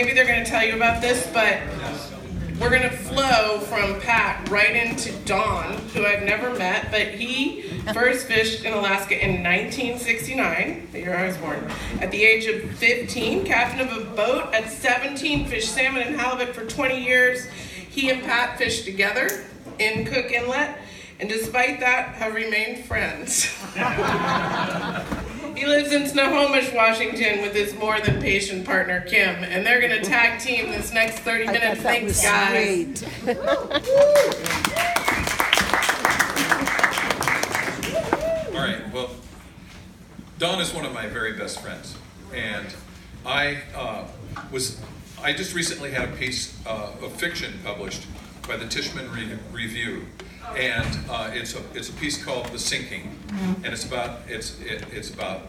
maybe they're going to tell you about this, but we're going to flow from Pat right into Don, who I've never met, but he first fished in Alaska in 1969, the year I was born. At the age of 15, captain of a boat. At 17, fished salmon and halibut for 20 years. He and Pat fished together in Cook Inlet, and despite that, have remained friends. He lives in Snohomish, Washington with his more than patient partner, Kim, and they're going to tag team this next 30 minutes. that Thanks, was guys. great. All right, well, Don is one of my very best friends. And I uh, was, I just recently had a piece uh, of fiction published by the Tishman Re- Review. And uh, it's, a, it's a piece called The Sinking. And it's about, it's, it, it's about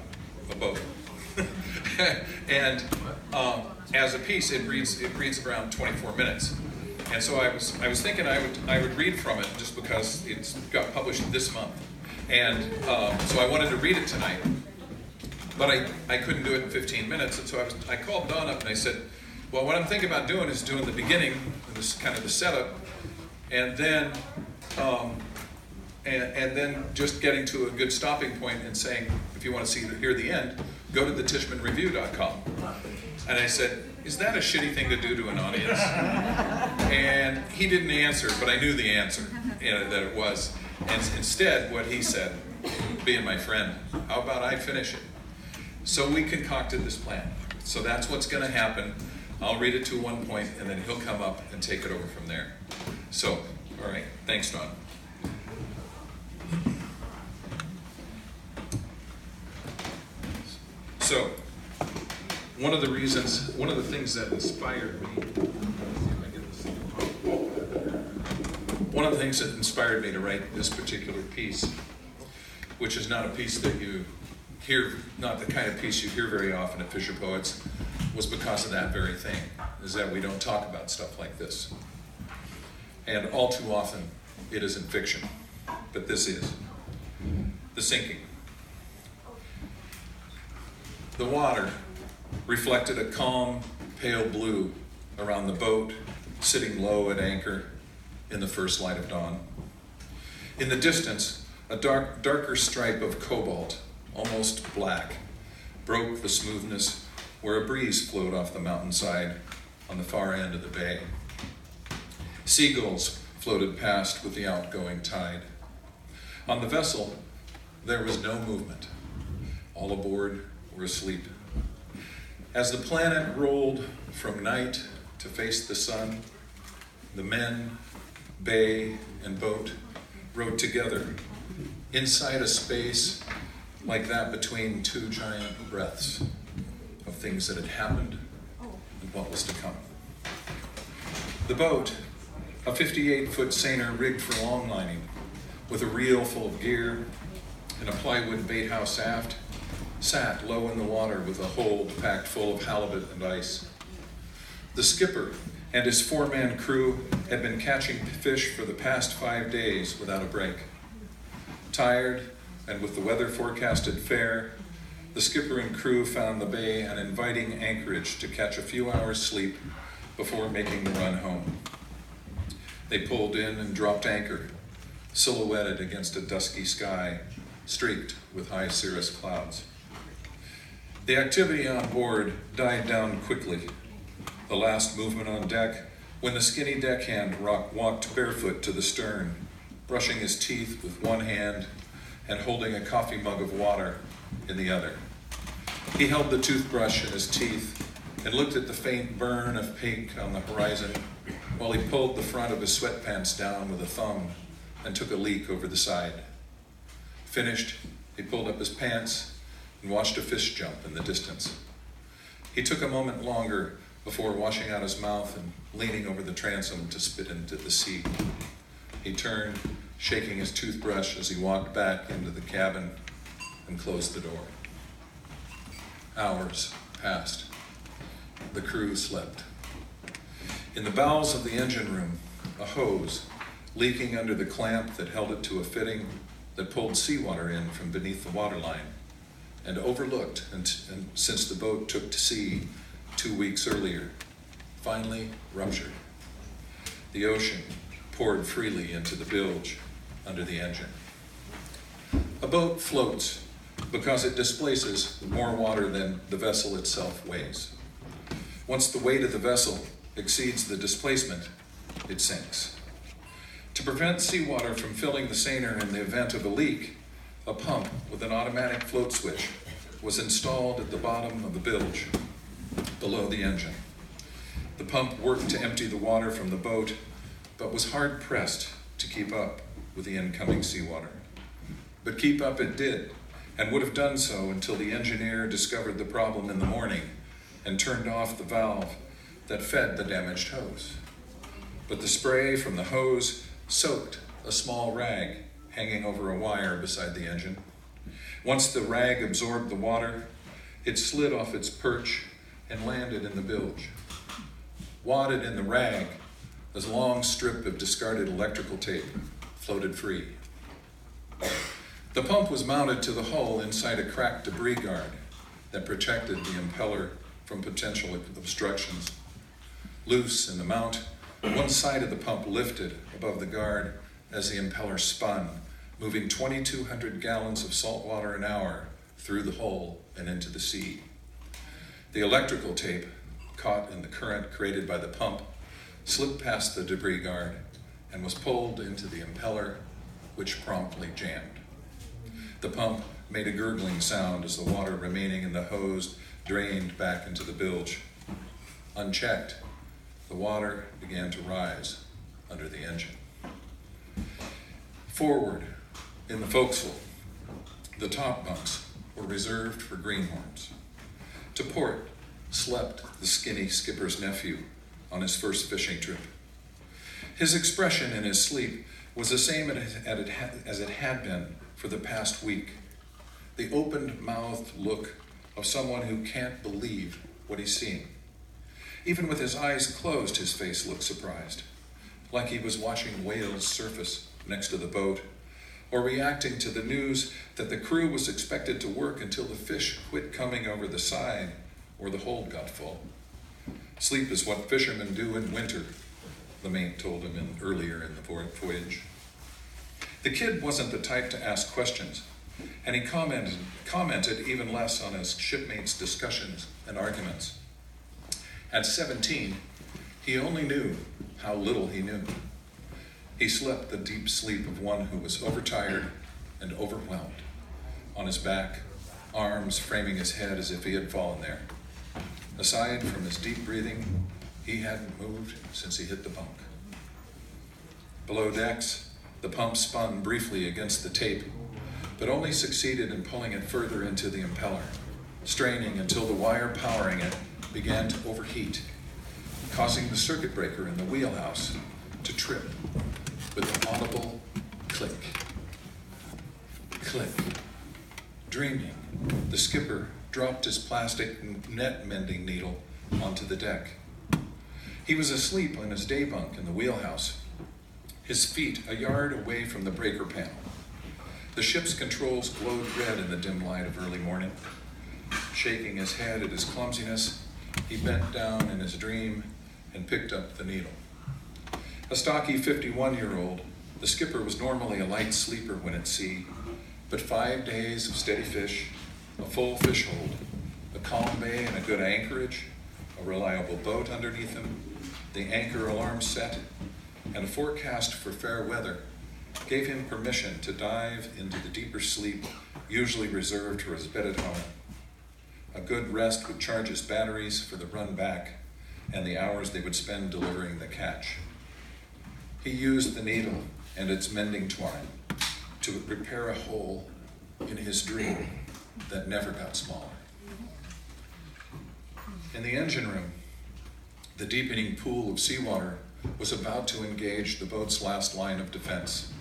a boat. and um, as a piece, it reads, it reads around 24 minutes. And so I was, I was thinking I would, I would read from it just because it's got published this month. And um, so I wanted to read it tonight, but I, I couldn't do it in 15 minutes. And so I, was, I called Don up and I said, well, what I'm thinking about doing is doing the beginning, this kind of the setup, and then, um, and, and then just getting to a good stopping point and saying, if you want to see hear the end, go to the TishmanReview.com. And I said, is that a shitty thing to do to an audience? and he didn't answer, but I knew the answer, you know, that it was. And instead, what he said, being my friend, how about I finish it? So we concocted this plan. So that's what's going to happen. I'll read it to one point, and then he'll come up and take it over from there. So, all right. Thanks, Don. So, one of the reasons, one of the things that inspired me, one of the things that inspired me to write this particular piece, which is not a piece that you hear, not the kind of piece you hear very often at Fisher Poets, was because of that very thing, is that we don't talk about stuff like this. And all too often, it isn't fiction, but this is. The sinking. The water reflected a calm, pale blue around the boat, sitting low at anchor in the first light of dawn. In the distance, a dark, darker stripe of cobalt, almost black, broke the smoothness where a breeze flowed off the mountainside on the far end of the bay. Seagulls floated past with the outgoing tide. On the vessel, there was no movement. All aboard were asleep. As the planet rolled from night to face the sun, the men, bay, and boat rode together inside a space like that between two giant breaths of things that had happened and what was to come. The boat, a 58 foot seiner rigged for longlining, with a reel full of gear and a plywood bait house aft, sat low in the water with a hold packed full of halibut and ice. The skipper and his four man crew had been catching fish for the past five days without a break. Tired and with the weather forecasted fair, the skipper and crew found the bay an inviting anchorage to catch a few hours' sleep before making the run home. They pulled in and dropped anchor, silhouetted against a dusky sky streaked with high cirrus clouds. The activity on board died down quickly. The last movement on deck, when the skinny deckhand rock walked barefoot to the stern, brushing his teeth with one hand and holding a coffee mug of water in the other. He held the toothbrush in his teeth and looked at the faint burn of pink on the horizon while he pulled the front of his sweatpants down with a thumb and took a leak over the side. Finished, he pulled up his pants and watched a fish jump in the distance. He took a moment longer before washing out his mouth and leaning over the transom to spit into the sea. He turned, shaking his toothbrush as he walked back into the cabin and closed the door. Hours passed. The crew slept. In the bowels of the engine room, a hose, leaking under the clamp that held it to a fitting that pulled seawater in from beneath the waterline, and overlooked and, and since the boat took to sea two weeks earlier, finally ruptured. The ocean poured freely into the bilge under the engine. A boat floats because it displaces more water than the vessel itself weighs. Once the weight of the vessel exceeds the displacement, it sinks. To prevent seawater from filling the seiner in the event of a leak, a pump with an automatic float switch was installed at the bottom of the bilge below the engine. The pump worked to empty the water from the boat, but was hard pressed to keep up with the incoming seawater. But keep up it did, and would have done so until the engineer discovered the problem in the morning and turned off the valve that fed the damaged hose. But the spray from the hose soaked a small rag hanging over a wire beside the engine. Once the rag absorbed the water, it slid off its perch and landed in the bilge. Wadded in the rag, a long strip of discarded electrical tape floated free. The pump was mounted to the hull inside a cracked debris guard that protected the impeller from potential obstructions. Loose in the mount, one side of the pump lifted above the guard as the impeller spun, moving 2,200 gallons of salt water an hour through the hole and into the sea. The electrical tape, caught in the current created by the pump, slipped past the debris guard and was pulled into the impeller, which promptly jammed. The pump made a gurgling sound as the water remaining in the hose drained back into the bilge. Unchecked, the water began to rise under the engine. Forward, in the forecastle, the top bunks were reserved for greenhorns. To port slept the skinny skipper's nephew on his first fishing trip. His expression in his sleep was the same as it had been for the past week the open mouthed look of someone who can't believe what he's seeing. Even with his eyes closed, his face looked surprised, like he was watching whales surface next to the boat, or reacting to the news that the crew was expected to work until the fish quit coming over the side or the hold got full. Sleep is what fishermen do in winter, the mate told him in, earlier in the voyage. The kid wasn't the type to ask questions, and he commented, commented even less on his shipmates' discussions and arguments. At 17, he only knew how little he knew. He slept the deep sleep of one who was overtired and overwhelmed, on his back, arms framing his head as if he had fallen there. Aside from his deep breathing, he hadn't moved since he hit the bunk. Below decks, the pump spun briefly against the tape, but only succeeded in pulling it further into the impeller, straining until the wire powering it began to overheat, causing the circuit breaker in the wheelhouse to trip with an audible click. Click. Dreaming, the skipper dropped his plastic net mending needle onto the deck. He was asleep on his day bunk in the wheelhouse his feet a yard away from the breaker panel. The ship's controls glowed red in the dim light of early morning. Shaking his head at his clumsiness, he bent down in his dream and picked up the needle. A stocky 51 year old, the skipper was normally a light sleeper when at sea, but five days of steady fish, a full fish hold, a calm bay and a good anchorage, a reliable boat underneath him, the anchor alarm set, and a forecast for fair weather gave him permission to dive into the deeper sleep usually reserved for his bed at home. A good rest would charge his batteries for the run back and the hours they would spend delivering the catch. He used the needle and its mending twine to repair a hole in his dream that never got smaller. In the engine room, the deepening pool of seawater was about to engage the boat's last line of defense.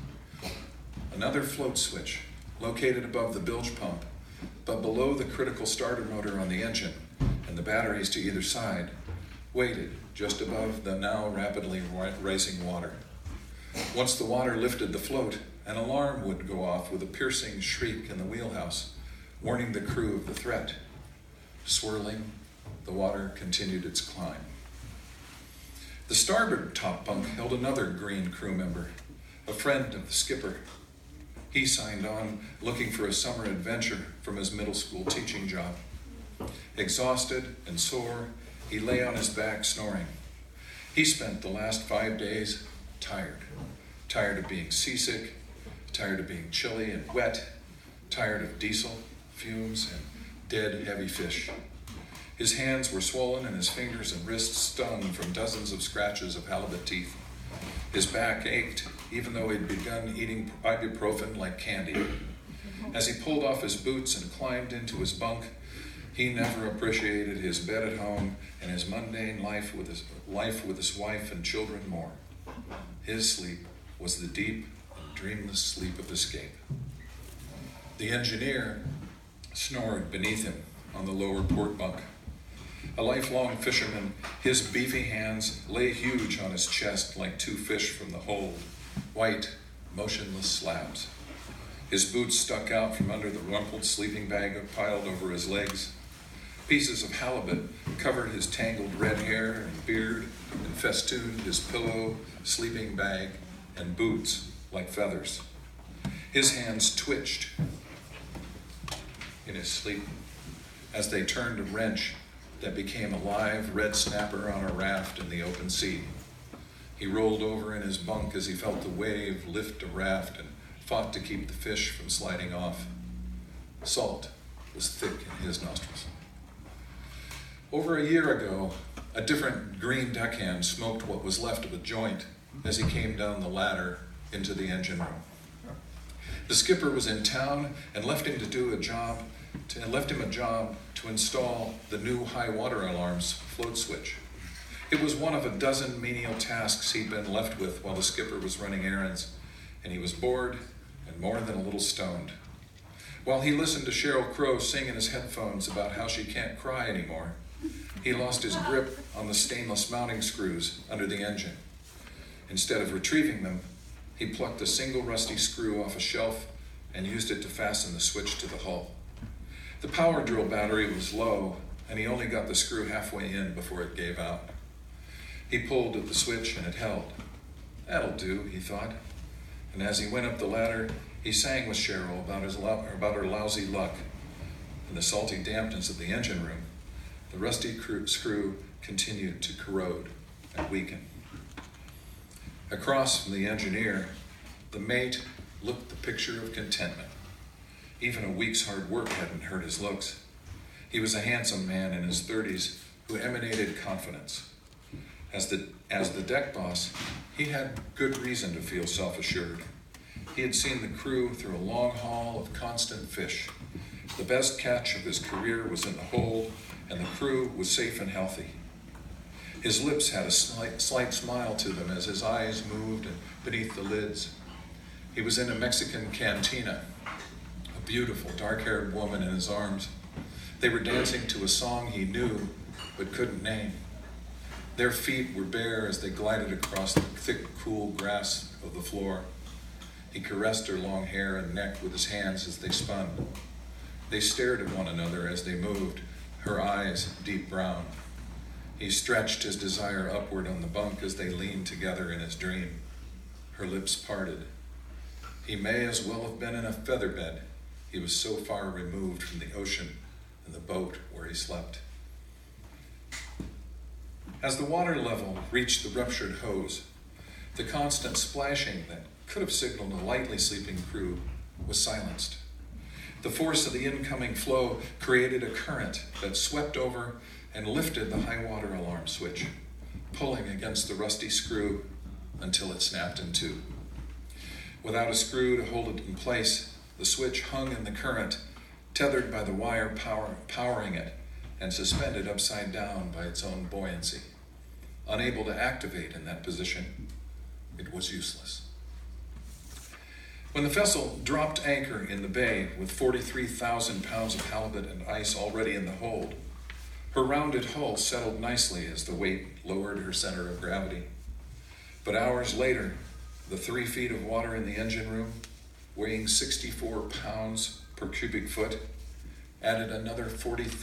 Another float switch, located above the bilge pump, but below the critical starter motor on the engine and the batteries to either side, waited just above the now rapidly rising water. Once the water lifted the float, an alarm would go off with a piercing shriek in the wheelhouse, warning the crew of the threat. Swirling, the water continued its climb. The starboard top bunk held another green crew member, a friend of the skipper. He signed on looking for a summer adventure from his middle school teaching job. Exhausted and sore, he lay on his back snoring. He spent the last five days tired. Tired of being seasick, tired of being chilly and wet, tired of diesel, fumes, and dead heavy fish. His hands were swollen and his fingers and wrists stung from dozens of scratches of halibut teeth. His back ached, even though he'd begun eating ibuprofen like candy. As he pulled off his boots and climbed into his bunk, he never appreciated his bed at home and his mundane life with his life with his wife and children more. His sleep was the deep, dreamless sleep of escape. The engineer snored beneath him on the lower port bunk. A lifelong fisherman, his beefy hands lay huge on his chest like two fish from the hold, white, motionless slabs. His boots stuck out from under the rumpled sleeping bag piled over his legs. Pieces of halibut covered his tangled red hair and beard and festooned his pillow, sleeping bag, and boots like feathers. His hands twitched in his sleep as they turned a wrench that became a live red snapper on a raft in the open sea. He rolled over in his bunk as he felt the wave lift a raft and fought to keep the fish from sliding off. Salt was thick in his nostrils. Over a year ago, a different green deckhand smoked what was left of a joint as he came down the ladder into the engine room. The skipper was in town and left him to do a job to, and left him a job to install the new high water alarm's float switch. It was one of a dozen menial tasks he'd been left with while the skipper was running errands, and he was bored and more than a little stoned. While he listened to Sheryl Crow sing in his headphones about how she can't cry anymore, he lost his grip on the stainless mounting screws under the engine. Instead of retrieving them, he plucked a single rusty screw off a shelf and used it to fasten the switch to the hull. The power drill battery was low, and he only got the screw halfway in before it gave out. He pulled at the switch and it held. That'll do, he thought. And as he went up the ladder, he sang with Sheryl about, his lo- about her lousy luck. and the salty dampness of the engine room, the rusty screw continued to corrode and weaken. Across from the engineer, the mate looked the picture of contentment. Even a week's hard work hadn't hurt his looks. He was a handsome man in his 30s who emanated confidence. As the, as the deck boss, he had good reason to feel self assured. He had seen the crew through a long haul of constant fish. The best catch of his career was in the hold, and the crew was safe and healthy. His lips had a slight, slight smile to them as his eyes moved beneath the lids. He was in a Mexican cantina, a beautiful dark haired woman in his arms. They were dancing to a song he knew but couldn't name. Their feet were bare as they glided across the thick, cool grass of the floor. He caressed her long hair and neck with his hands as they spun. They stared at one another as they moved, her eyes deep brown. He stretched his desire upward on the bunk as they leaned together in his dream. Her lips parted. He may as well have been in a feather bed. He was so far removed from the ocean and the boat where he slept. As the water level reached the ruptured hose, the constant splashing that could have signaled a lightly sleeping crew was silenced. The force of the incoming flow created a current that swept over and lifted the high water alarm switch, pulling against the rusty screw until it snapped in two. Without a screw to hold it in place, the switch hung in the current, tethered by the wire power, powering it and suspended upside down by its own buoyancy. Unable to activate in that position, it was useless. When the vessel dropped anchor in the bay with 43,000 pounds of halibut and ice already in the hold, her rounded hull settled nicely as the weight lowered her center of gravity. But hours later, the three feet of water in the engine room, weighing 64 pounds per cubic foot, added another 40,000.